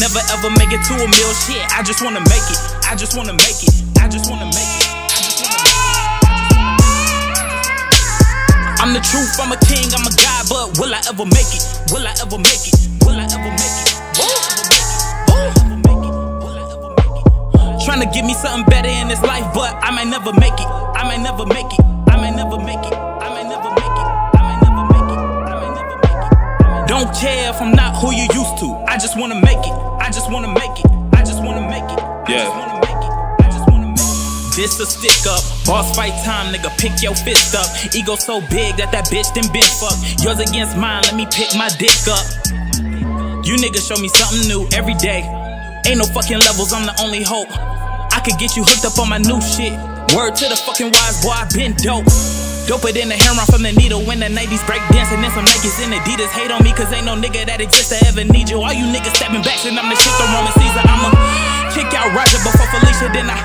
Never ever make it to a meal. Shit, I just wanna make it. I just wanna make it. I just wanna make it. I just wanna make it. I'm the truth, I'm a king, I'm a god, but will I ever make it? Will I ever make it? Will I ever make it? Trying to give me something better in this life, but I might never make it. I might never make it. I might never make it. I might never make it. I might never make it. I might never make it. Don't care if I'm not who you used to. I just wanna make it. I just wanna make it. I just wanna make it. I Yeah. just wanna make it. I just wanna make it. This a stick up, boss fight time, nigga. Pick your fist up. Ego so big that that bitch done been fucked. Yours against mine, let me pick my dick up. You niggas show me something new every day. Ain't no fucking levels, I'm the only hope. I could get you hooked up on my new shit. Word to the fucking wise boy, I been dope. Doper than the heroin from the needle when the 90s break dancing and some Nikes and Adidas hate on me cause ain't no nigga that exists that ever need you. All you niggas stepping back and I'm the shit the Roman Caesar. I'ma kick out Roger before Felicia, then I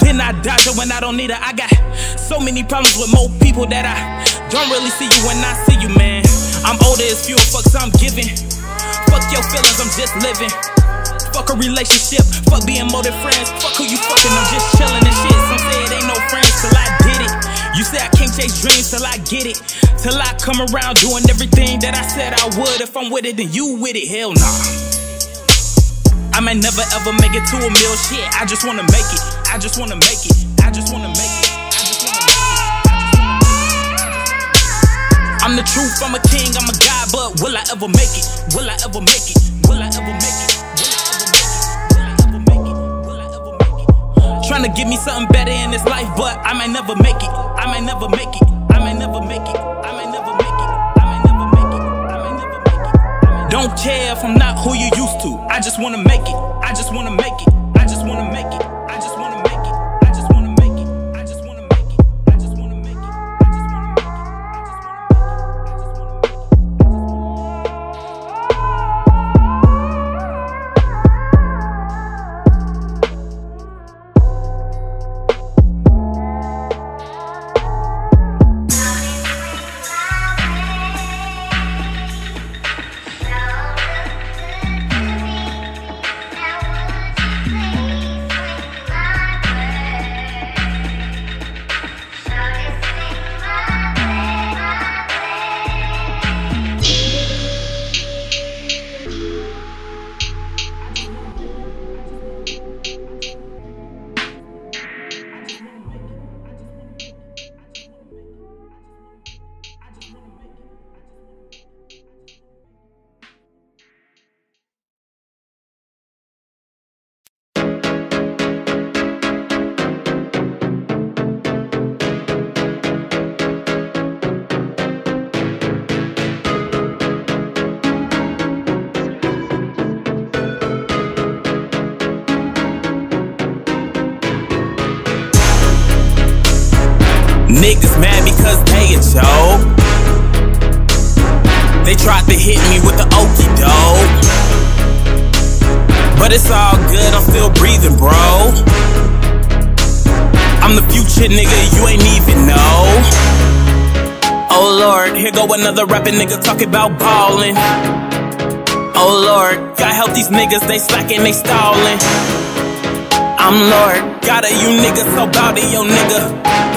then I dodge her when I don't need her. I got so many problems with more people that I don't really see you when I see you, man. I'm older as fuel, fucks I'm giving. Fuck your feelings, I'm just living. Fuck a relationship, fuck being more than friends. Dreams till I get it. Till I come around doing everything that I said I would. If I'm with it, then you with it. Hell nah. I might never ever make it to a meal. Shit, I just wanna make it. I just wanna make it. I just wanna make it. I just wanna make it. I'm the truth, I'm a king, I'm a god, but will I ever make it? Will I ever make it? Trying to give me something better in this life, but I might never make it. I might never make it. I might never make it. I might never make it. I might never make it. I might never make it. Don't care if I'm not who you used to. I just wanna make it. I just wanna make it. Bro. I'm the future nigga, you ain't even know. Oh lord, here go another rapping nigga talking about ballin'. Oh lord, gotta help these niggas, they slacking, they stallin'. I'm Lord, gotta you niggas so bout to your nigga.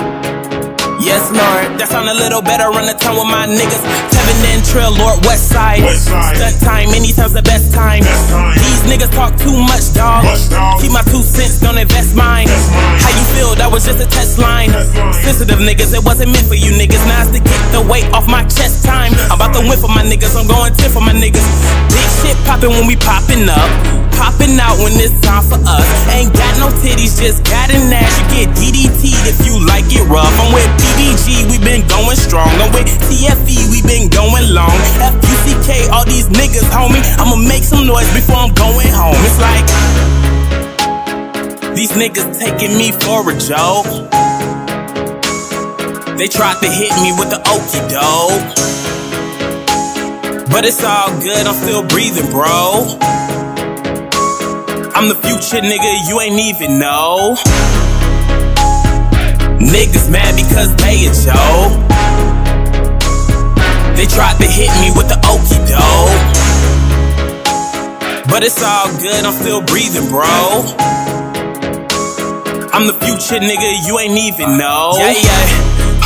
Yes, Lord. That sound a little better on the tongue with my niggas. Tevin Dantrell, Lord West Side. West Side. Stunt time, many times the best time. Best time. These niggas talk too much, dog. Much, dawg. Keep my two cents, don't invest mine. Mine. How you feel? That was just a test line. Test line. Sensitive niggas, it wasn't meant for you niggas. Now it's to get the weight off my chest time. I'm about to win for my niggas, I'm going 10 for my niggas. Big shit poppin' when we poppin' up. Popping out when it's time for us. Ain't got no titties, just got an ass. You get DDT'd if you like it rough. I'm with PDG, we been going strong. I'm with TFE, we been going long. FUCK, all these niggas, homie. I'ma make some noise before I'm going home. It's like these niggas taking me for a joke. They tried to hit me with the okey doke. But it's all good, I'm still breathing, bro. I'm the future nigga, you ain't even know. Niggas mad because they a joke. They tried to hit me with the okey doke. But it's all good, I'm still breathing, bro. I'm the future, nigga, you ain't even know. Yeah, yeah.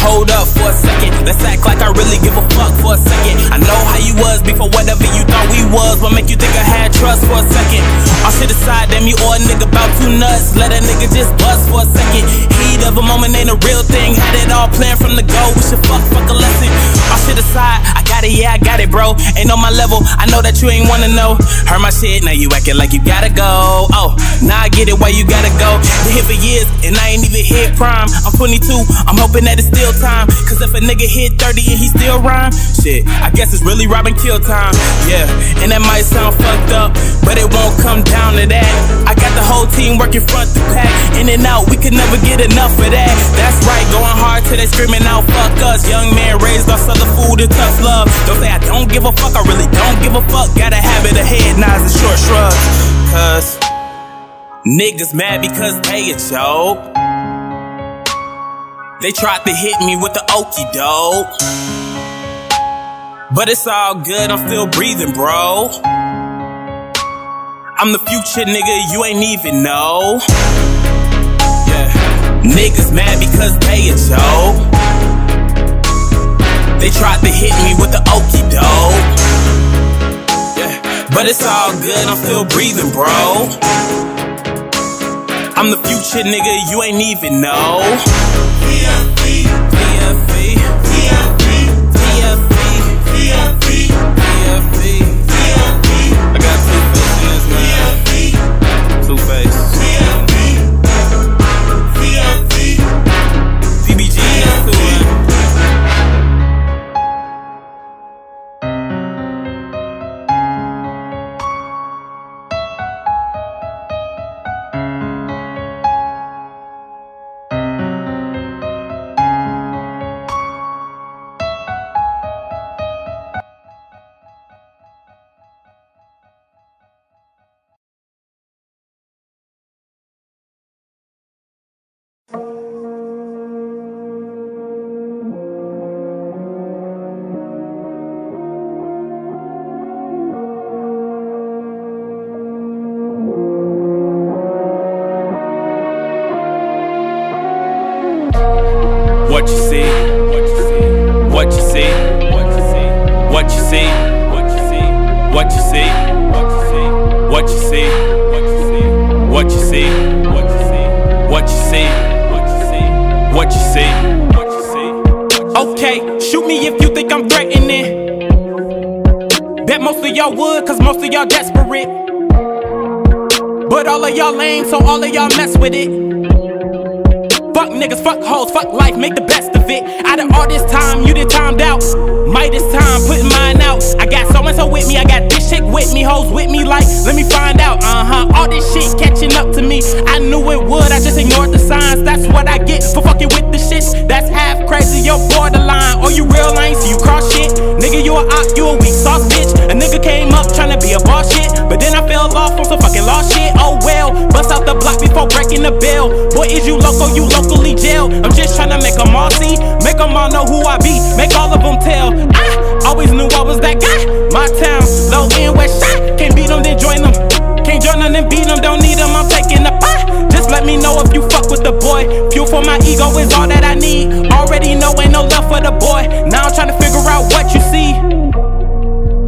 Hold up for a second, let's act like I really give a fuck for a second. I know how you was before whatever you thought we was, what make you think I had trust for a second? I should decide, damn you or a nigga about two nuts, let a nigga just bust for a second. Heat of a moment ain't a real thing, had it all planned from the go, we should fuck, fuck a lesson. I should decide, I got it, yeah, I got it, bro. Ain't on my level, I know that you ain't wanna know. Heard my shit, now you acting like you gotta go. Oh, now I get it, why you gotta go. Been here for years, and I ain't even hit prime. I'm 22, I'm hoping that it's still time. Cause if a nigga hit 30 and he still rhyme, shit, I guess it's really robbing kill time. Yeah, and that might sound fucked up, but it won't come down to that. I got the whole team working front to back, in and out, we could never get enough of that. That's right, going hard till they screaming out, fuck us. Young man raised off other food and tough love. Don't say I don't give a fuck, I really don't give a fuck. Got a habit of head nods and short shrugs. Cause niggas mad because they a joke. They tried to hit me with the okey doke. But it's all good, I'm still breathing, bro. I'm the future, nigga, you ain't even know. Yeah. Niggas mad because they a joke. They tried to hit me with the okey doke. Yeah. But it's all good, I'm still breathing, bro. I'm the future, nigga, you ain't even know. VFB, me if you think I'm threatening. Bet most of y'all would, cause most of y'all desperate. But all of y'all lame, so all of y'all mess with it. Fuck niggas, fuck hoes, fuck life, make the best Out of all this time, you timed out. Might this time, putting mine out. I got so and so with me, I got this shit with me, hoes with me, like, let me find out. Uh huh, all this shit catching up to me. I knew it would, I just ignored the signs. That's what I get for fucking with the shit. That's half crazy, you're borderline. Or you real lame, so you cross shit. Nigga, you a op, you a weak sauce bitch. A nigga came up trying to be a boss shit, but then I fell off on some fucking lost shit. Oh well, bust out the block before breaking the bill. Boy, is you loco, you locally jailed. I'm just trying to make them all see, make them all know who I be, make all of them tell. I always knew I was that guy. My town, low end, west side. Can't beat them, then join them. Can't join them, then beat them, don't need them. I'm taking the pie. Just let me know if you fuck with the boy. Fuel for my ego is all that I need. Already know ain't no love for the boy. Now I'm trying to figure out what you see.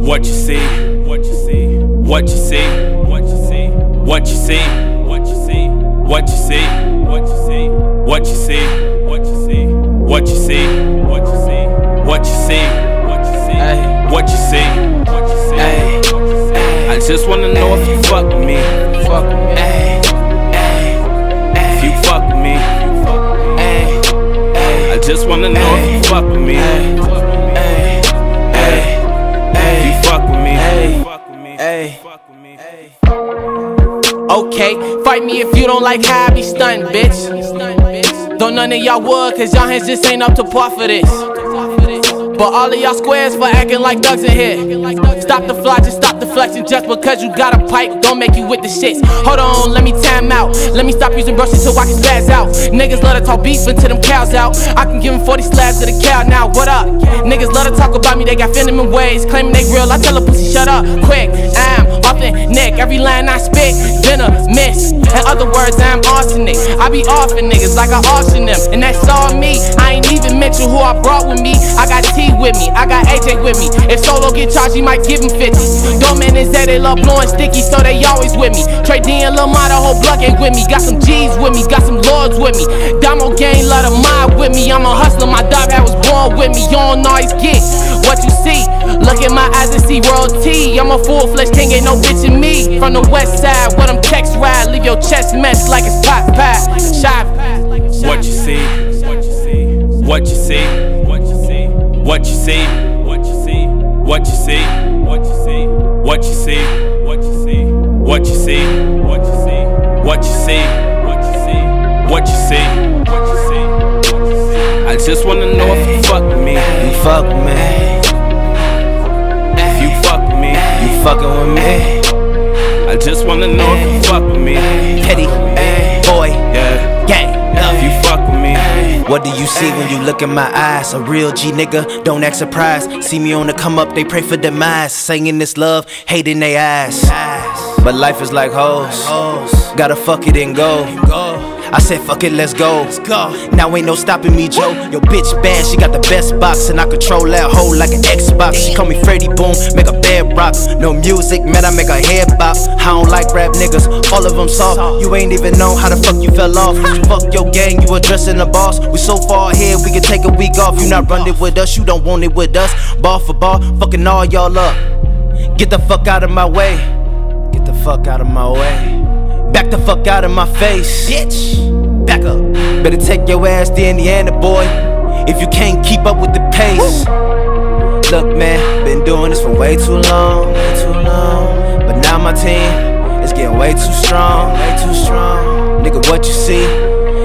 What you see, what you see, what you see, what you see, what you see, what you see, what you see, what you see. What you see, what you see, what you see, what you see, what you see, what you see, what you see, you see. I just wanna know if you fuck with me, fuck with me. If you fuck with me, I just wanna know if you fuck with me. If you fuck with me, fuck with me. Okay, fight me if you don't like how I be stunting, bitch. Don't none of y'all would, cause y'all hands just ain't up to par for this. But all of y'all squares for acting like ducks in here. Stop the fly, just stop the flexing. Just because you got a pipe, don't make you with the shits. Hold on, let me time out. Let me stop using brushes till I can spaz out. Niggas love to talk beef until them cows out. I can give them 40 slabs to the cow now. What up? Niggas love to talk about me, they got feminine ways. Claiming they real, I tell a pussy shut up quick. I'm off authentic. Every line I spit, venomous. In other words, I'm arsenic. I be offing niggas like I auction them, and that's all me. I ain't even mention who I brought with me. I got T with me, I got AJ with me. If Solo get charged, he might give him 50. Doman and Zay, they love blowing sticky, so they always with me. Trey D and Lil the whole block ain't with me. Got some G's with me, got some Lords with me. Damo gang, love the mob with me. I'm a hustler, my dog hat was born with me. You don't always get what you see. Look in my eyes and see world T. I'm a full fledged king, ain't no bitch in me. From the west side, where them text ride, leave your chest mess like it's pot pie. Shot. What you see? What you see? What you see? What you see? What you see? What you see? What you see? What you see? What you see? What you see? What you see? What you see? What you see? What you see? What you see? What you see? I just wanna know if you fuck me. You fuck me. If you fuck me. You fucking with me. Just wanna know if you fuck with me. Petty boy, Yeah. gang. If you fuck with me. What do you see when you look in my eyes? A real G nigga, don't act surprised. See me on the come up, they pray for demise. Singing this love, hating they ass. But life is like hoes. Gotta fuck it and go. I said fuck it, let's go. Now ain't no stopping me, Joe. Yo, bitch bad, she got the best box, and I control that hoe like an Xbox. She call me Freddy Boom, make a bed rock. No music, man, I make a head bop. I don't like rap niggas, all of them soft. You ain't even know how the fuck you fell off. Fuck your gang, you addressing the boss. We so far ahead, we can take a week off. You not running with us, you don't want it with us. Ball for ball, fucking all y'all up. Get the fuck out of my way. Get the fuck out of my way. Back the fuck out of my face. Bitch, back up. Better take your ass to Indiana, boy. If you can't keep up with the pace. Look, man, been doing this for way too long, way too long. But now my team is getting way too strong, way too strong. Nigga, what you see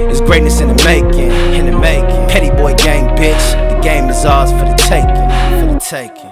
is greatness in the making, in the making. Petty boy gang, bitch. The game is ours for the taking, for the taking.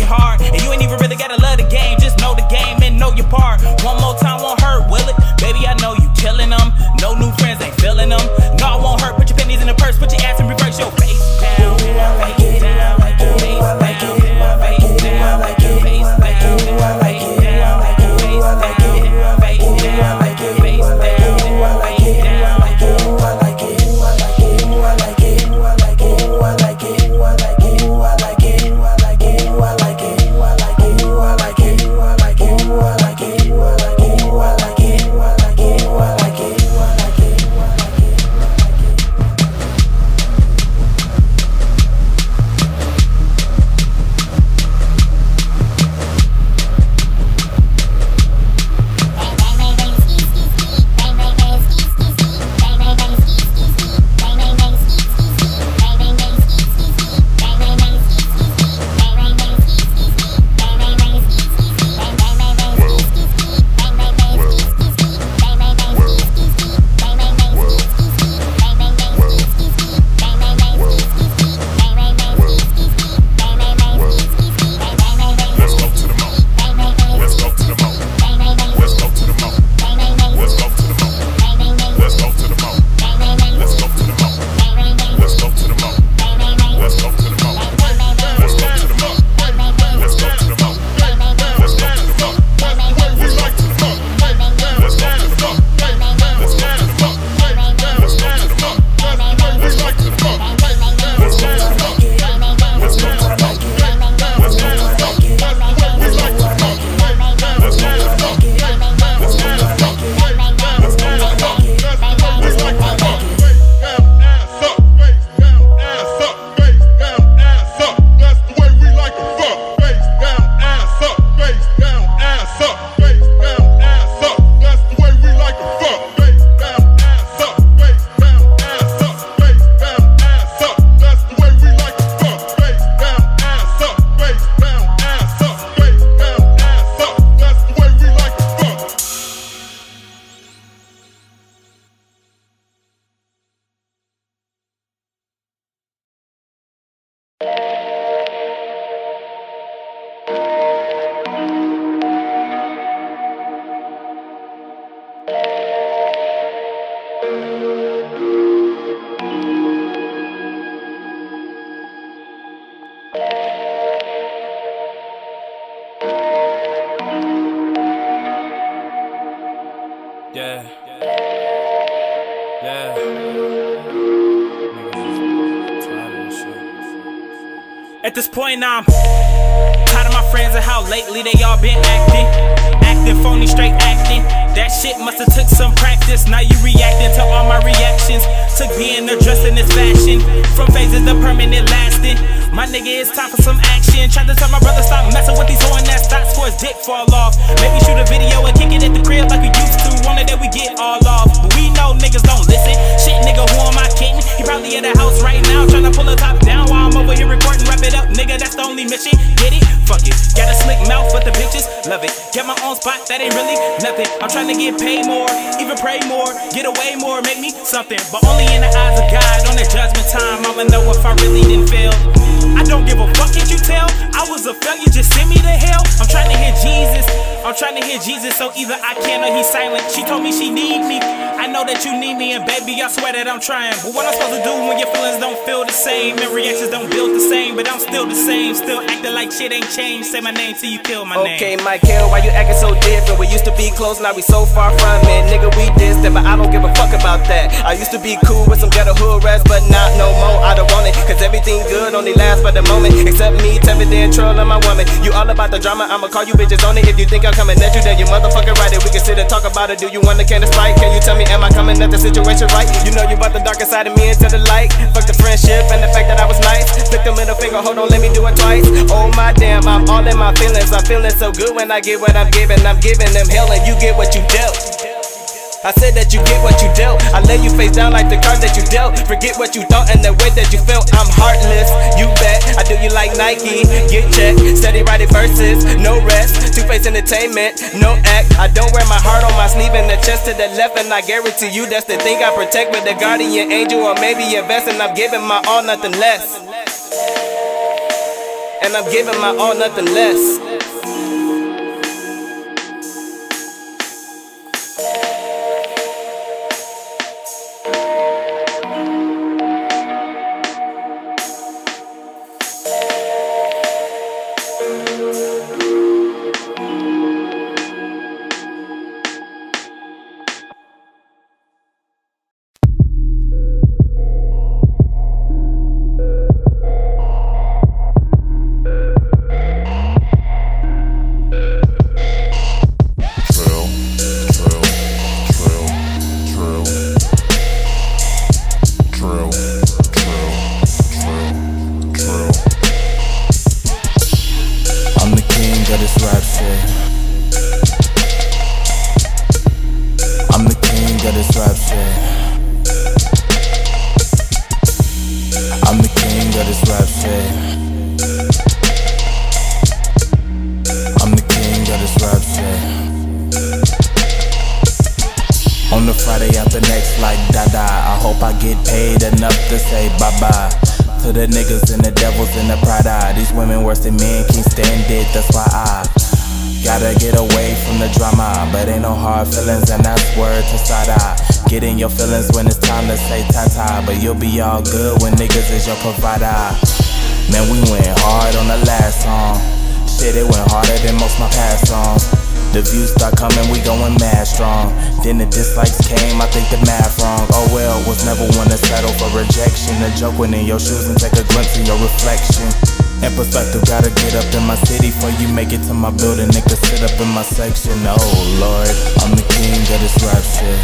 working hard. And you ain't even really gotta love the game, just know the game and know your part. I'm tired of my friends and how lately they all been acting. Acting phony, straight acting. That shit must have took some practice. Now you reacting to all my reactions. Took being addressed in this fashion. From phases to permanent lasting. My nigga, it's time for some action. Tried to tell my brother stop messing with these horn ass thoughts for his dick fall off. Maybe shoot a video and kick it at the crib like we used to. Wanted that we get all off. But we know niggas don't listen. Shit, nigga, who am I kidding? He probably at the house right now trying to pull a top that's the only mission. Get it? Fuck it. Got a slick mouth, but the bitches love it. Get my own spot, that ain't really nothing. I'm trying to get paid more, even pray more, get away more, make me something. But only in the eyes of God on the judgment time. I'ma know if I really didn't fail. I don't give a fuck, I was a failure, just send me to hell. I'm trying to hear Jesus. I'm trying to hear Jesus, so either I can or he's silent. She told me she need me. I know that you need me, and baby, I swear that I'm trying. But what I'm supposed to do when your feelings don't feel the same and reactions don't build the same, but I'm still the same, still acting like shit ain't changed. Say my name till you kill my name. Okay, Michael, why you acting so different? We used to be close, now we so far from it. Nigga, we distant, but I don't give a fuck about that. I used to be cool with some ghetto hood rats, but not no more. I don't want it, cause everything good only lasts for the moment. Except me, Tevin, then trolling my woman. You all about the drama, I'ma call you bitches on it. If you think I'm coming at you, then you motherfucking right it. We can sit and talk about it. Do you want the can of Sprite? Can you tell me, am I coming at the situation right? You know you brought the darker side of me into the light. Fuck the friendship and the fact that I was nice. Flick the middle finger, hold on, let me do it twice. Oh my damn, I'm all in my feelings. I'm feeling so good when I get what I'm giving. I'm giving them hell and you get what you dealt. I said that you get what you dealt. I lay you face down like the card that you dealt. Forget what you thought and the way that you felt. I'm heartless, you bet. I do you like Nike, get checked. Steady writing verses, no rest. Two face entertainment, no act. I don't wear my heart on my sleeve and the chest to the left. And I guarantee you that's the thing I protect with the guardian angel or maybe a vest. And I'm giving my all, nothing less. And I'm giving my all, nothing less. My past songs. The views start coming, we going mad strong. Then the dislikes came, I think the math wrong. Oh well, was never one to settle for rejection. A joke when in your shoes and take a glimpse of your reflection. And perspective, gotta get up in my city before you make it to my building. Nigga, sit up in my section. Oh lord, I'm the king of this rap shit.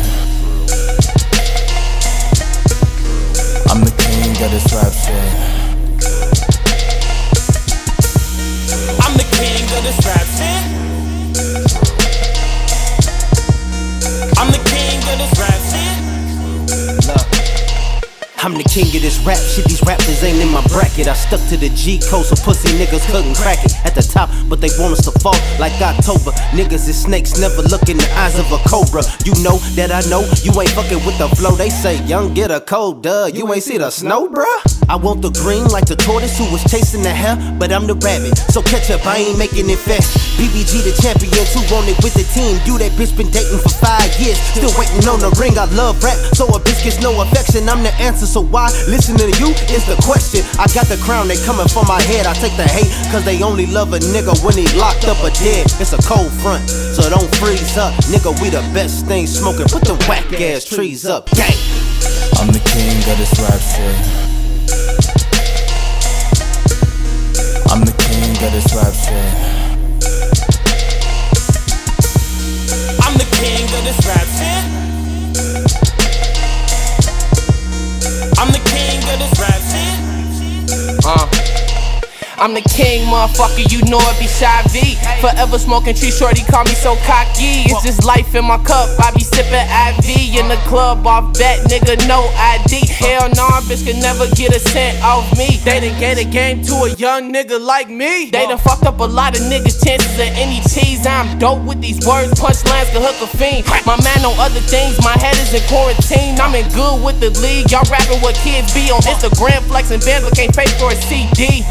I'm the king of this rap shit. I'm the king of this rap shit. These rappers ain't in my bracket. I stuck to the G code, so pussy niggas couldn't crack it. At the top, but they want us to fall like October. Niggas is snakes, never look in the eyes of a cobra. You know that I know you ain't fucking with the flow. They say, young, get a cold, duh. You ain't see the snow, bruh? I want the green like the tortoise who was chasing the hare, but I'm the rabbit. So catch up, I ain't making it fast. BBG the champion, who on it with the team. You that bitch been dating for five years, still waiting on the ring. I love rap, so a bitch gets no affection. I'm the answer, so why listening to you is the question. I got the crown, they coming for my head. I take the hate, cause they only love a nigga when he locked up or dead. It's a cold front, so don't freeze up. Nigga, we the best thing smoking. Put the whack ass trees up, gang. I'm the king of this rap shit. king of this rap shit. I'm the king of this rap shit. I'm the I'm the king, motherfucker, you know it be shy V. Forever smoking tree shorty, call me so cocky. It's just life in my cup, I be sipping IV. In the club off that nigga, no ID. Hell no, nah, bitch can never get a cent off me. They done gave the game to a young nigga like me. They done fucked up a lot of niggas' chances at any tease. I'm dope with these words, punchlines can hook a fiend. My man on other things, my head is in quarantine. I'm in good with the league, y'all rapping what kids be on Instagram, flexing bands, but can't pay for a CD.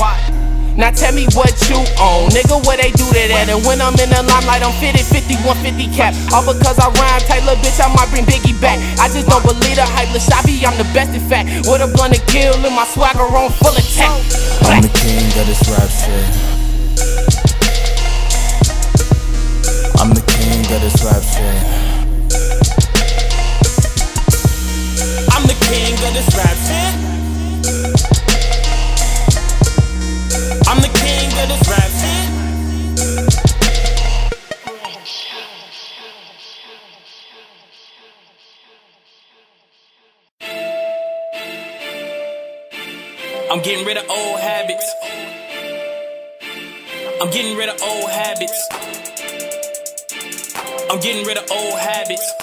Now tell me what you own, nigga, where they do that at? And when I'm in the limelight, I'm fitted 5150 cap. All because I rhyme tight, little bitch, I might bring Biggie back. I just don't believe the hype, Lashabi, I'm the best in fact. What I'm gonna kill in my swagger on full attack. Black. I'm the king of this rap shit. I'm the king of this rap shit. I'm the king of this rap shit. I'm getting rid of old habits. I'm getting rid of old habits. I'm getting rid of old habits.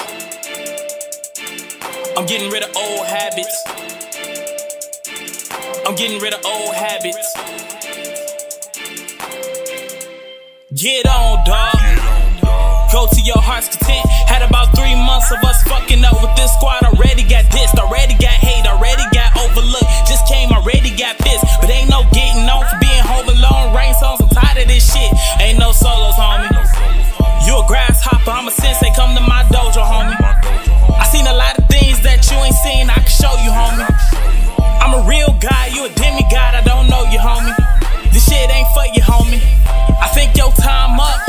I'm getting rid of old habits. I'm getting rid of old habits. Get on, dog. Go to your heart's content. Had about three months of us fucking up with this squad already. Got dissed, already got hit. real god, you a demigod, I don't know you, homie. This shit ain't for you, homie. I think your time up.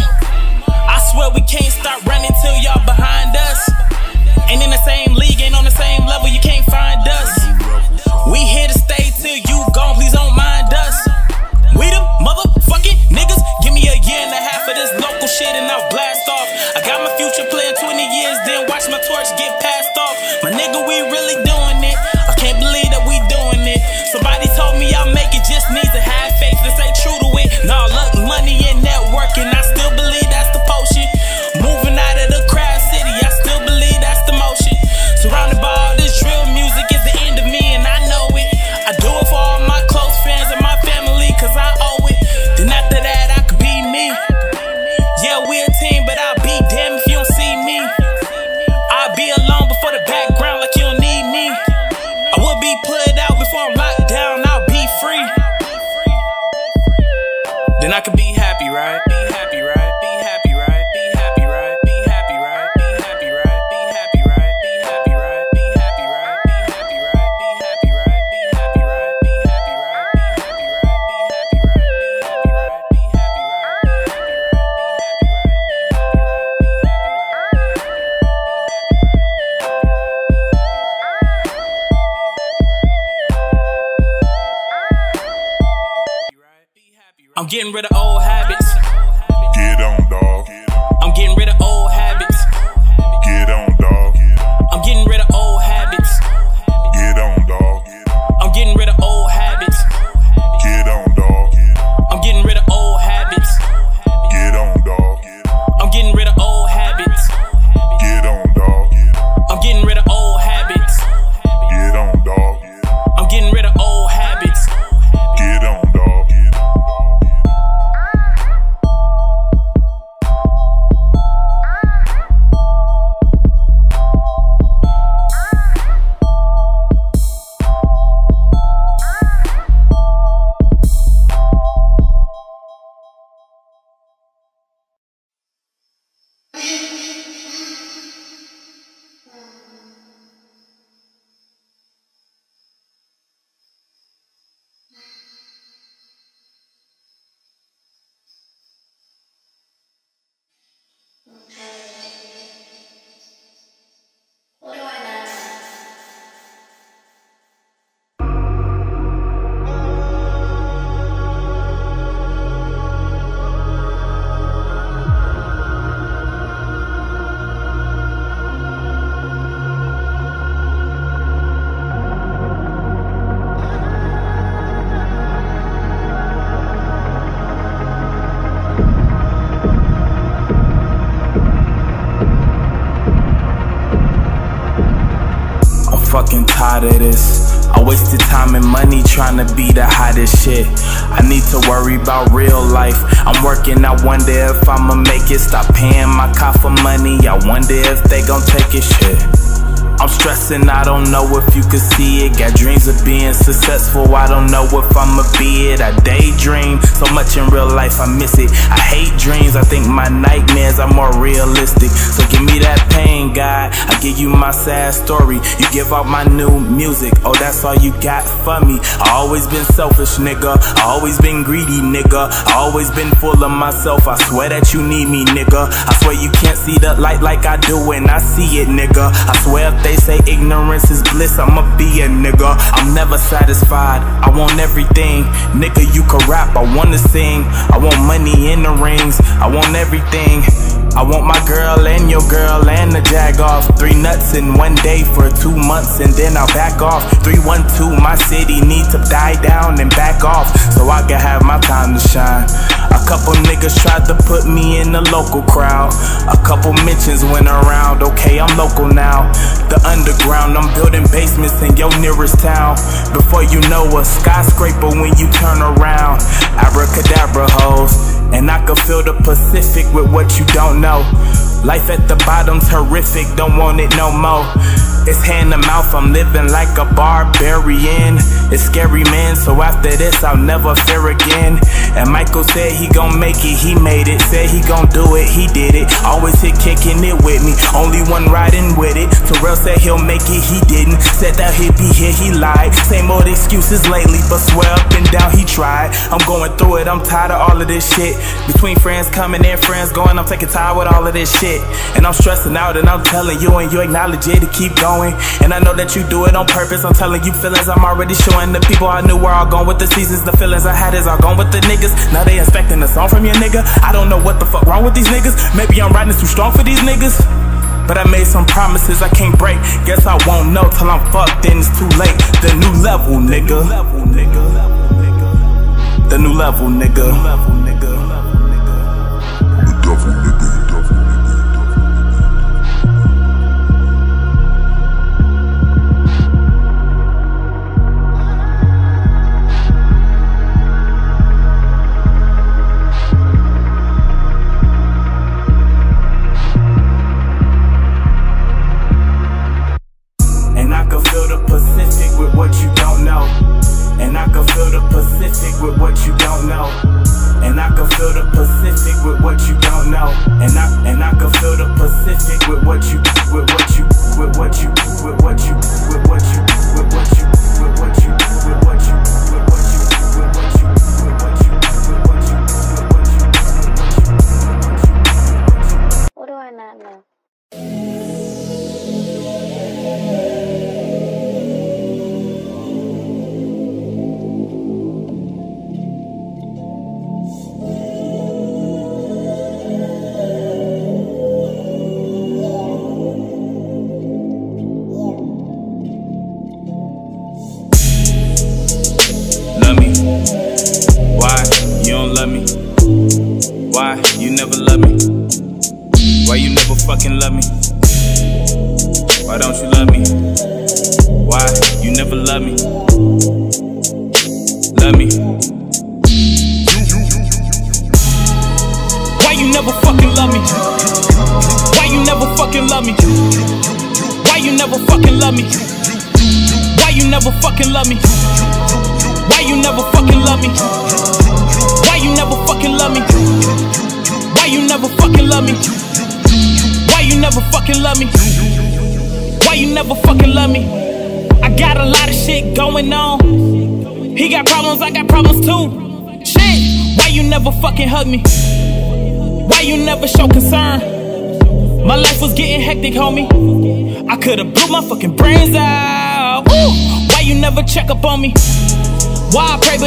I swear we can't stop running till y'all behind us. And in the same getting rid of this. I wasted time and money trying to be the hottest shit. I need to worry about real life. I'm working, I wonder if I'ma make it. Stop paying my car for money. I wonder if they gon' take it shit. I'm stressing, I don't know if you can see it. Got dreams of being successful, I don't know if I'ma be it. I daydream so much in real life, I miss it. I hate dreams, I think my nightmares are more realistic. So give me that pain, God. I give you my sad story. You give out my new music, oh, that's all you got for me. I always been selfish, nigga. I always been greedy, nigga. I always been full of myself. I swear that you need me, nigga. I swear you can't see the light like I do, and I see it, nigga. I swear if they say ignorance is bliss, I'ma be a nigga. I'm never satisfied. I want everything. Nigga, you can rap. I wanna sing. I want money in the rings. I want everything. I want my girl and your girl and the jag off. Three nuts in one day for two months and then I'll back off. 312, my city need to die down and back off so I can have my time to shine. A couple niggas tried to put me in the local crowd. A couple mentions went around, okay, I'm local now. The underground, I'm building basements in your nearest town. Before you know a skyscraper when you turn around fill the Pacific with what you don't know. Life at the bottom's horrific, don't want it no more. It's hand to mouth, I'm living like a barbarian. It's scary, man, so after this, I'll never fear again. And Michael said he gon' make it, he made it. Said he gon' do it, he did it. Always hit kicking it with me, only one riding with it. Terrell said he'll make it, he didn't. Said that he'd be here, he lied. Same old excuses lately, but swear up and down he tried. I'm going through it, I'm tired of all of this shit. Between friends coming and friends going, I'm taking time with all of this shit. And I'm stressing out, and I'm telling you, and you acknowledge it to keep going. And I know that you do it on purpose. I'm telling you feelings I'm already showing. The people I knew were all gone with the seasons. The feelings I had is all gone with the niggas. Now they expecting a song from your nigga. I don't know what the fuck wrong with these niggas. Maybe I'm writing too strong for these niggas. But I made some promises I can't break. Guess I won't know till I'm fucked, then it's too late. The new level, nigga. The new level, nigga. And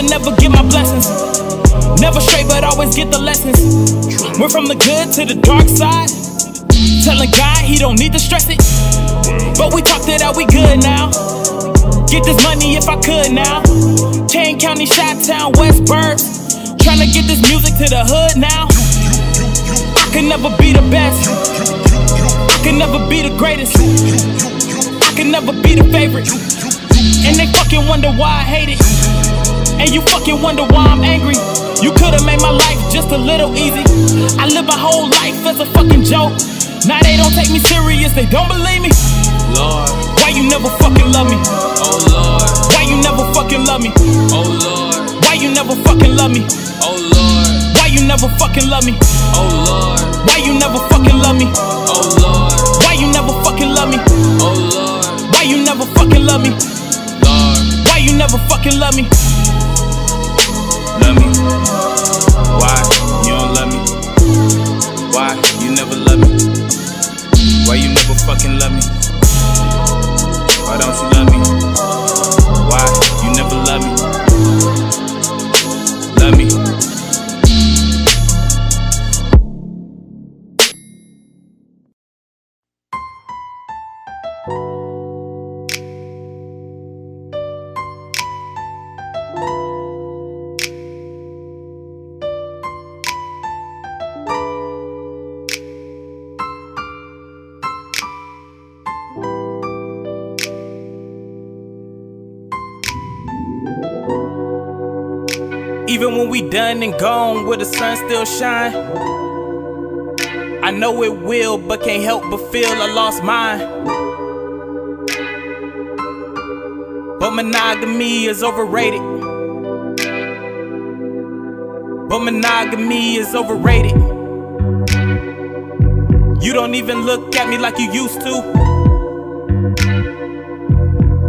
never get my blessings? Never straight but always get the lessons. We're from the good to the dark side. Telling God he don't need to stress it. But we talked it out, we good now. Get this money if I could now. Kane County, Shot Town, West Burbs. Tryna get this music to the hood now. I can never be the best. I can never be the greatest. I can never be the favorite. And they fucking wonder why I hate it. And you fucking wonder why I'm angry. You could've made my life just a little easy. I live my whole life as a fucking joke. Now they don't take me serious, they don't believe me. Lord, Why you never fucking love me? oh Lord, Why you never fucking love me? oh Lord, Why you never fucking love me? oh Lord, Why you never fucking love me? oh Lord, Why you never fucking love me? oh Lord, Why you never fucking love me? oh Lord, Why you never fucking love me? Lord, Why you never fucking love me? Love me. Why you don't love me? Why you never love me? Why you never fucking love me? Why don't you love me? Even when we done and gone, will the sun still shine? I know it will, but can't help but feel I lost mine. But monogamy is overrated. But monogamy is overrated. You don't even look at me like you used to.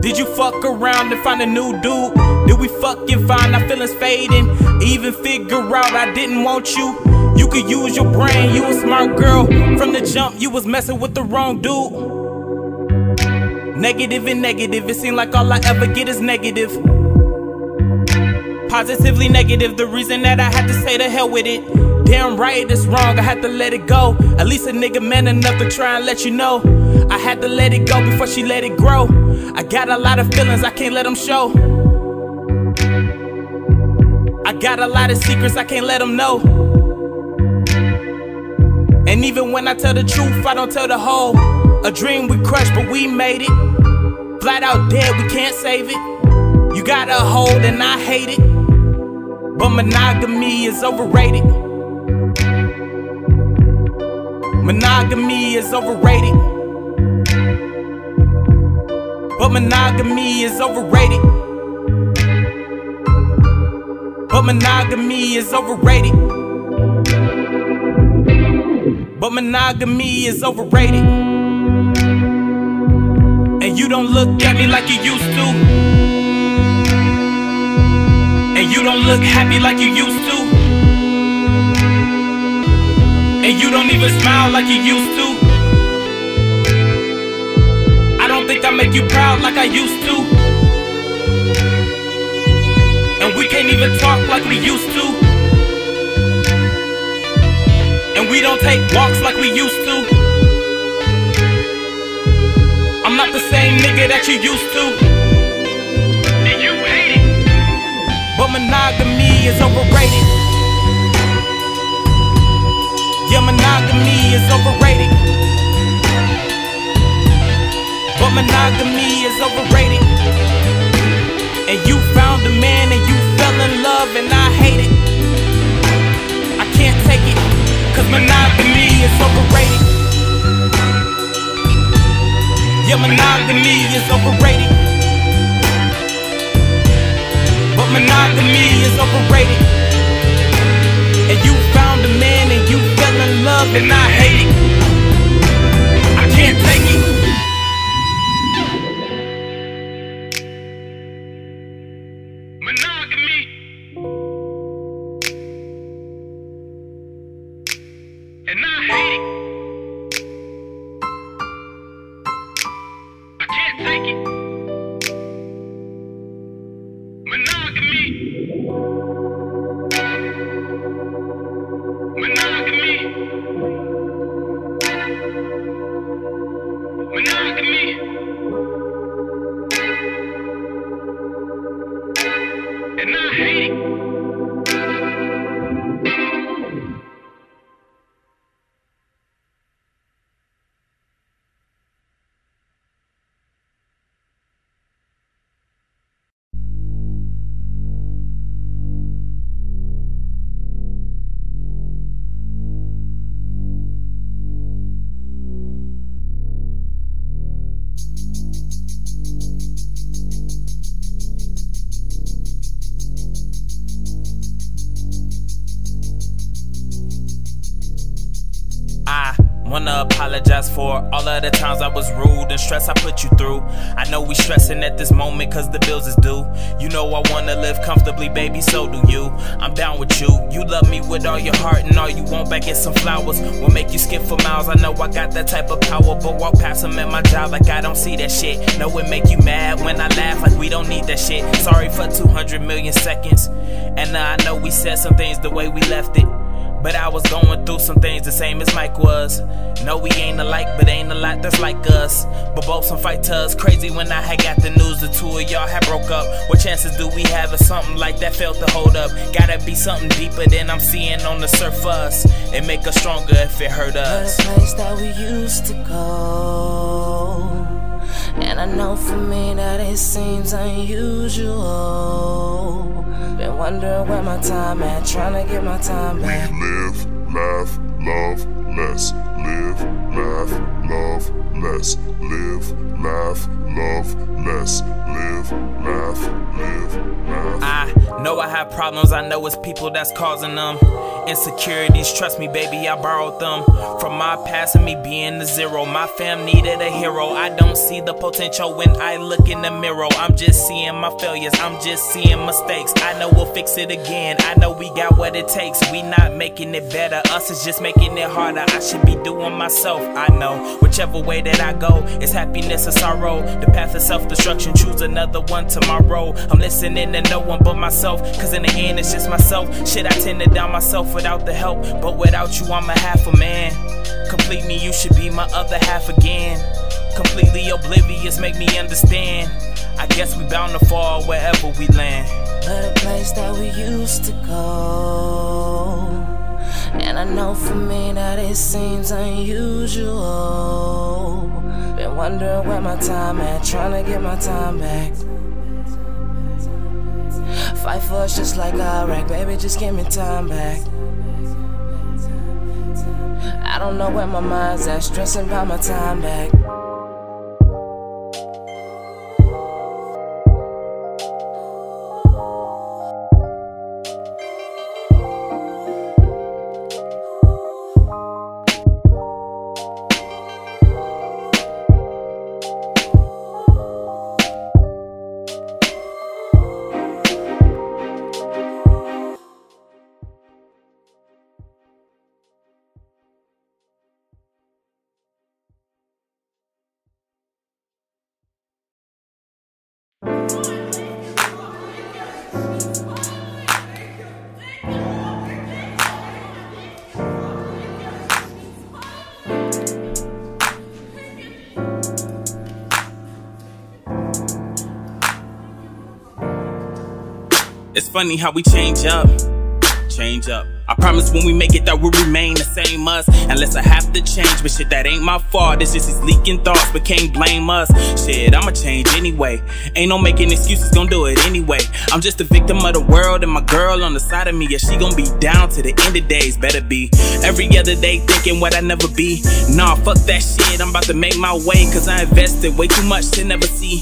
Did you fuck around and find a new dude? Did we fucking find our feelings fading? Even figure out I didn't want you. You could use your brain, you a smart girl. From the jump, you was messing with the wrong dude. Negative and negative, it seemed like all I ever get is negative. Positively negative, the reason that I had to say the hell with it. Damn right, it's wrong, I had to let it go. At least a nigga man enough to try and let you know. I had to let it go before she let it grow. I got a lot of feelings, I can't let them show. I got a lot of secrets, I can't let them know. And even when I tell the truth, I don't tell the whole. A dream we crushed, but we made it. Flat out dead, we can't save it. You got a hold, and I hate it. But monogamy is overrated. Monogamy is overrated. But monogamy is overrated. But monogamy is overrated. But monogamy is overrated. And you don't look at me like you used to. And you don't look happy like you used to. And you don't even smile like you used to. Make you proud like I used to. And we can't even talk like we used to. And we don't take walks like we used to. I'm not the same nigga that you used to. And you hate it. But monogamy is overrated. Yeah, monogamy is overrated. Monogamy is overrated. And you found a man and you fell in love and I hate it. I can't take it, cause monogamy is overrated. Yeah, monogamy is overrated. But monogamy is overrated. And you found a man and you fell in love and I hate it. For all of the times I was rude and stress I put you through. I know we stressing at this moment cause the bills is due. You know I wanna live comfortably, baby, so do you. I'm down with you. You love me with all your heart and all you want back is some flowers. Will make you skip for miles. I know I got that type of power, but walk past them at my job like I don't see that shit. Know it make you mad when I laugh like we don't need that shit. Sorry for 200 million seconds. And now I know we said some things the way we left it. But I was going through some things the same as Mike was. No, we ain't alike, but ain't a lot that's like us. But both some fighters. Crazy when I had got the news the two of y'all had broke up. What chances do we have of something like that failed to hold up? Gotta be something deeper than I'm seeing on the surface. It make us stronger if it hurt us. The place that we used to go. And I know for me that it seems unusual. Been wondering where my time at, trying to get my time back. Live, laugh, love less. Live, laugh, love less. Live, laugh, love less. Live, laugh, live, laugh. I know I have problems, I know it's people that's causing them. Insecurities, trust me, baby, I borrowed them from my past and me being the zero. My fam needed a hero. I don't see the potential when I look in the mirror. I'm just seeing my failures, I'm just seeing mistakes. I know we'll fix it again. I know we got what it takes. We not making it better, us is just making it harder. I should be doing myself, I know. Whichever way that I go, it's happiness or sorrow. The path of self destruction, choose another one tomorrow. I'm listening to no one but myself, cause in the end, it's just myself. Shit, I tend to down myself without the help, but without you, I'm a half a man. Complete me, you should be my other half again. Completely oblivious, make me understand. I guess we bound to fall wherever we land. But a place that we used to go. And I know for me that it seems unusual. Been wondering where my time at, trying to get my time back. Fight for us just like Iraq, baby, just give me time back. I don't know where my mind's at, stressing about my time back. It's funny how we change up, change up. Promise when we make it that we'll remain the same us. Unless I have to change, but shit, that ain't my fault. It's just these leaking thoughts, but can't blame us. Shit, I'ma change anyway. Ain't no making excuses, gon' do it anyway. I'm just a victim of the world, and my girl on the side of me, yeah, she gon' be down to the end of days. Better be every other day thinking what I never be. Nah, fuck that shit, I'm about to make my way, cause I invested way too much to never see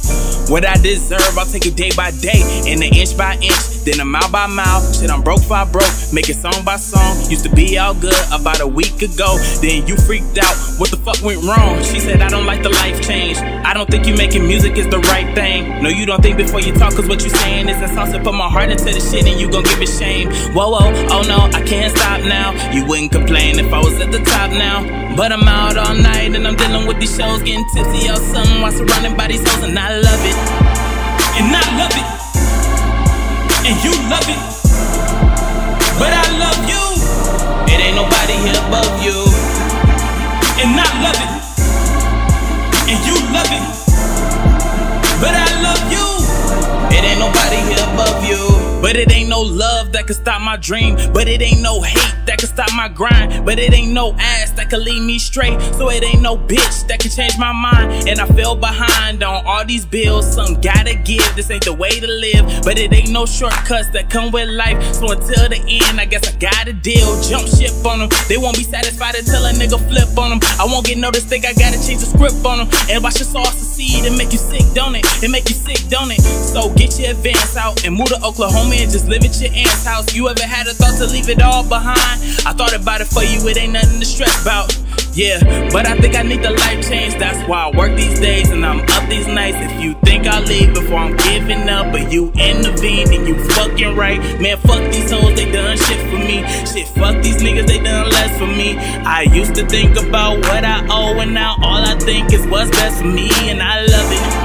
what I deserve. I'll take it day by day, and an inch by inch, then a mile by mile. Shit, I'm broke by broke, make it song by song. Used to be all good about a week ago. Then you freaked out. What the fuck went wrong? She said, I don't like the life change. I don't think you making music is the right thing. No, you don't think before you talk, cause what you saying is insulting. Put my heart into the shit and you gon' give it shame. Whoa, whoa, oh no, I can't stop now. You wouldn't complain if I was at the top now. But I'm out all night and I'm dealing with these shows, getting tipsy or something while surrounded by these hoes, and I love it. And I love it. And you love it. But I love you. It ain't nobody here above you. And I love it. And you love it. But I love you. It ain't nobody here above you. But it ain't no love that can stop my dream. But it ain't no hate that can stop my grind. But it ain't no ass that can lead me straight. So it ain't no bitch that can change my mind. And I fell behind on all these bills. Some gotta give. This ain't the way to live. But it ain't no shortcuts that come with life. So until the end, I guess I gotta deal. Jump ship on them. They won't be satisfied until a nigga flip on them. I won't get noticed. Think I gotta change the script on them. And watch the sauce succeed and make you sick, don't it? It make you sick, don't it? So get your advance out and move to Oklahoma and just live at your aunt's house. You ever had a thought to leave it all behind? I thought about it for you, it ain't nothing to stress about. Yeah, but I think I need the life change. That's why I work these days and I'm up these nights. If you think I'll leave before I'm giving up, but you intervene, then you fucking right. Man, fuck these hoes, they done shit for me. Shit, fuck these niggas, they done less for me. I used to think about what I owe, and now all I think is what's best for me, and I love it.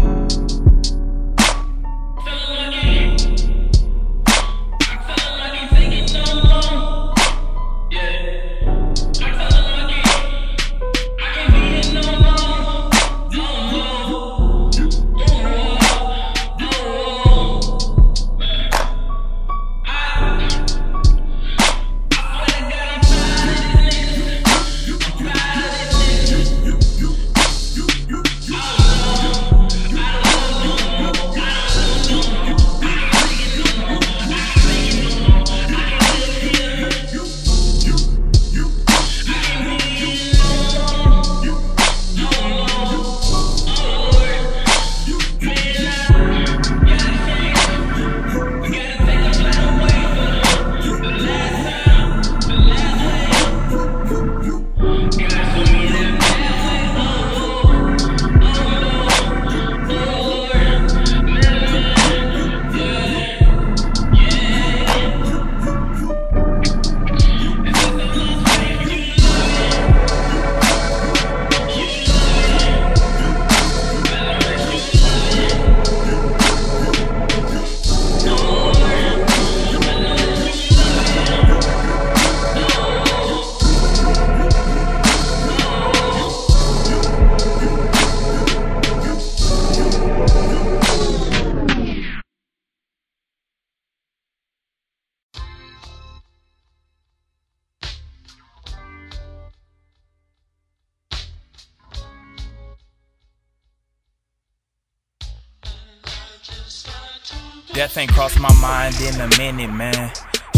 Death ain't crossed my mind in a minute, man.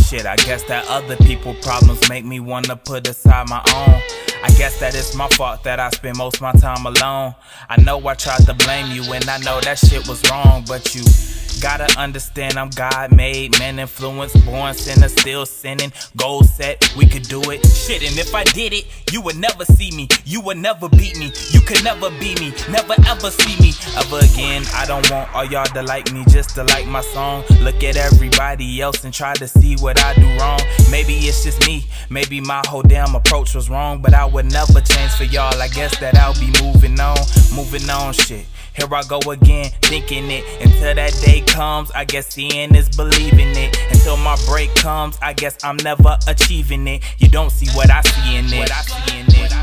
Shit, I guess that other people problems make me wanna put aside my own. I guess that it's my fault that I spend most my time alone. I know I tried to blame you and I know that shit was wrong, but you Gotta understand I'm God made, man influenced, born sinner, still sinning. Goal set, we could do it. Shit, and if I did it, you would never see me. You would never beat me. You could never be me. Never ever see me ever again. I don't want all y'all to like me just to like my song. Look at everybody else and try to see what I do wrong. Maybe it's just me. Maybe my whole damn approach was wrong, but I would never change for y'all. I guess that I'll be moving on, moving on shit. Here I go again, thinking it. Until that day comes, I guess seeing is believing it. Until my break comes, I guess I'm never achieving it. You don't see what I see in it.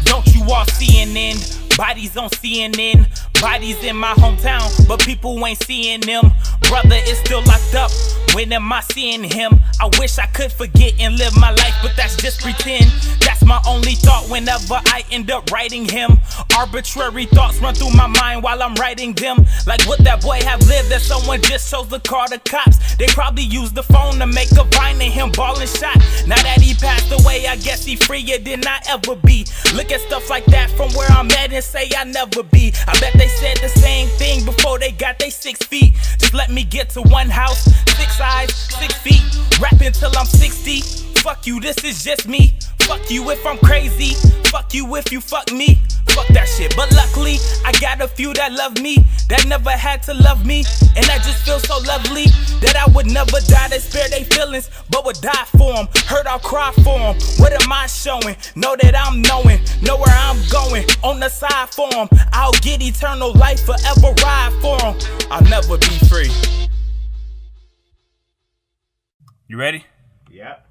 Don't you all see an it? Bodies on CNN, bodies in my hometown, but people ain't seeing them. Brother is still locked up. When am I seeing him? I wish I could forget and live my life, but that's just pretend. That's my only thought whenever I end up writing him. Arbitrary thoughts run through my mind while I'm writing them. Like would that boy have lived that someone just chose to call the cops? They probably used the phone to make a vine and him balling shot. Now that he passed away, I guess he freer than I ever be. Look at stuff like that from where I'm at and say I never be. I bet they said the same thing before they got they six feet. Just let me get to one house, six eyes, six feet. Rap until I'm 60. Fuck you, this is just me. Fuck you if I'm crazy. Fuck you if you fuck me. Fuck that shit. But luckily, I got a few that love me, that never had to love me. And I just feel so lovely that I would never die. They spare their feelings, but would die for them. Hurt, I'll cry for them. What am I showing? Know that I'm knowing, know where I'm going. On the side for them, I'll get eternal life, forever ride for them. I'll never be free. You ready? Yep.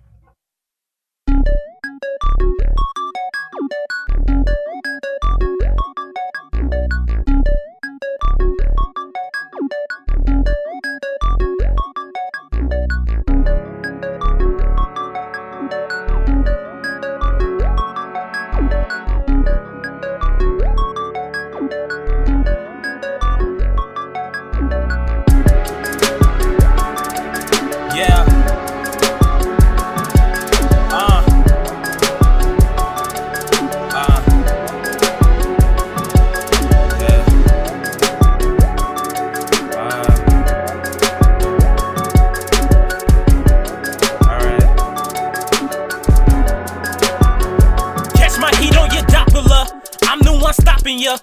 stopping ya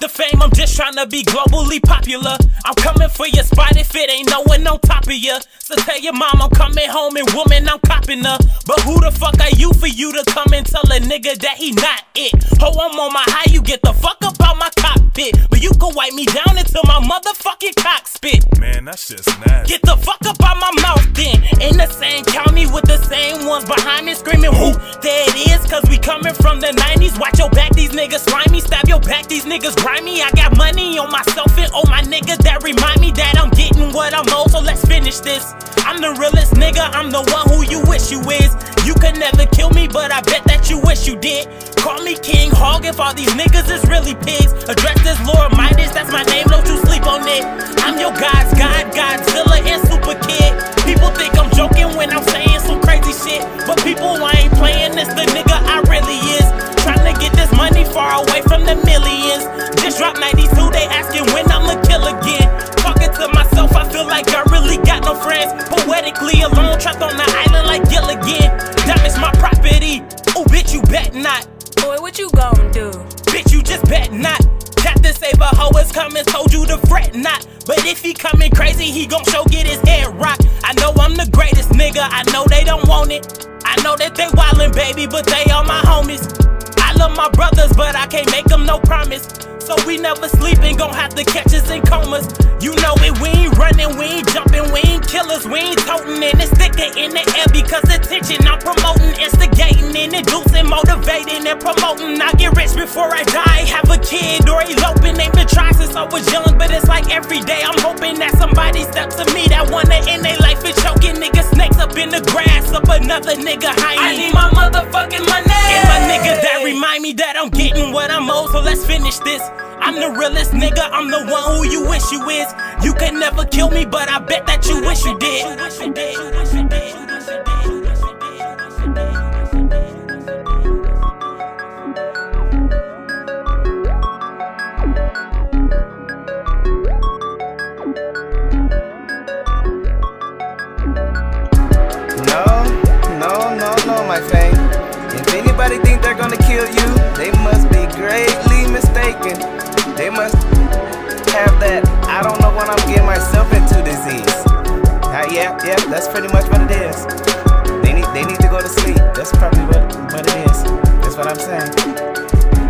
the fame, I'm just trying to be globally popular. I'm coming for your spot if it ain't no one on top of ya. So tell your mom I'm coming home and woman, I'm copping her. But who the fuck are you for you to come and tell a nigga that he not it? Ho, I'm on my high, you get the fuck up out my cockpit. But you can wipe me down until my motherfucking cock spit. Man, that shit's nasty. Get the fuck up out my mouth then. In the same county with the same ones behind me screaming, who? There it is, cause we coming from the 90s. Watch your back, these niggas slimy. Stab your back, these niggas grimy. I got money on myself and oh my niggas that remind me that I'm getting what I'm owed. So let's finish this. I'm the realest nigga, I'm the one who you wish you is. You could never kill me, but I bet that you wish you did. Call me King Hog if all these niggas is really pigs. Address this Lord Midas, that's my name, don't you sleep on it. I'm your God's God, Godzilla, and Super Kid. People think I'm joking when I'm saying some crazy shit. But people, I ain't playing this, the nigga I really is. Trying to get this money far away from the millions. Just dropped 92, they asking when I'ma kill again. Talking to myself, I feel like I really got no friends. Poetically alone, trapped on the island like Gilligan. Damage my property. Oh, bitch, you bet not. Boy, what you gon' do? Bitch, you just bet not. Captain Save-a-hoe is coming, told you to fret not. But if he coming crazy, he gon' show get his head rocked. I know I'm the greatest nigga, I know they don't want it. I know that they wildin', baby, but they are my homies. I love my brothers, but I can't make them no promise. So we never sleeping, gon' have to catch us in comas. You know it, we ain't running, we ain't jumping, we ain't killers, we ain't toting and it's thicker in the air because attention I'm promoting, instigating, and inducing, motivating and promoting. I get rich before I die, have a kid or eloping. Ain't been trying since I was young, but it's like every day I'm hoping that somebody steps to me that wanna end their life and choking niggas snakes up in the grass up another nigga high. I need my motherfucking money. And my niggas that remind me that I'm getting what I'm owed, so let's finish this. I'm the realest nigga, I'm the one who you wish you is. You can never kill me, but I bet that you wish you did. No, no, no, no, my. If anybody think they're gonna kill you, they must be greatly mistaken. They must have that I don't know what I'm getting myself into disease. Uh, yeah, yeah, that's pretty much what it is. They need they need to go to sleep. That's probably what, what it is. That's what I'm saying.